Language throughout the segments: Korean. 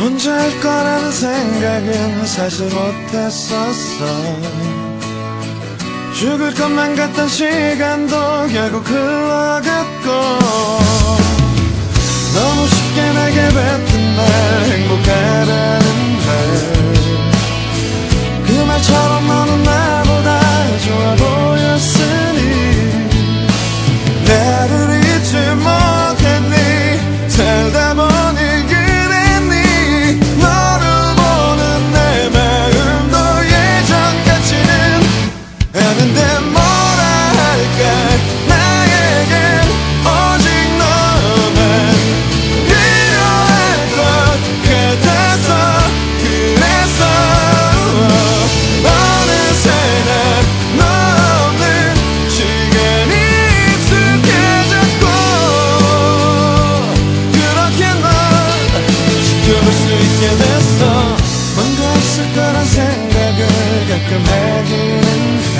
혼자일 거라는 생각은 사실 못했었어. 죽을 것만 같던 시간도 결국 흘러갔고 너무 쉽게 내게 뱉 있을 거란 생각을 가끔 하기는 해.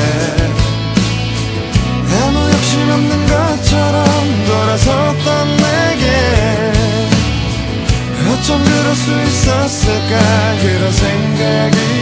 아무 욕심 없는 것처럼 돌아섰던 내게 어쩜 그럴 수 있었을까? 그런 생각이